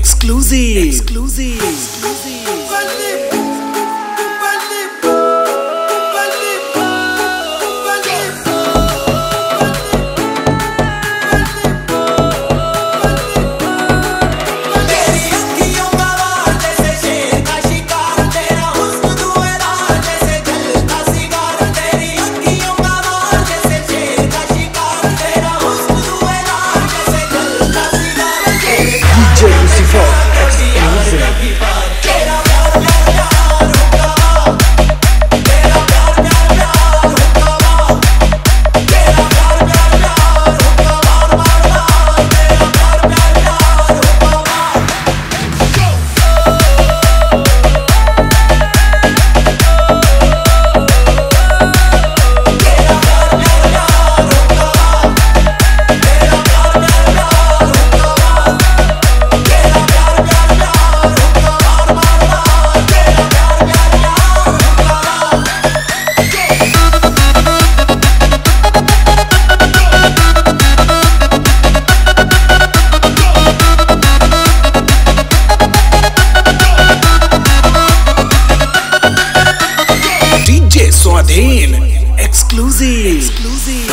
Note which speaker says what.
Speaker 1: exclusive. exclusive. exclusive. DJ Swadhin exclusive exclusive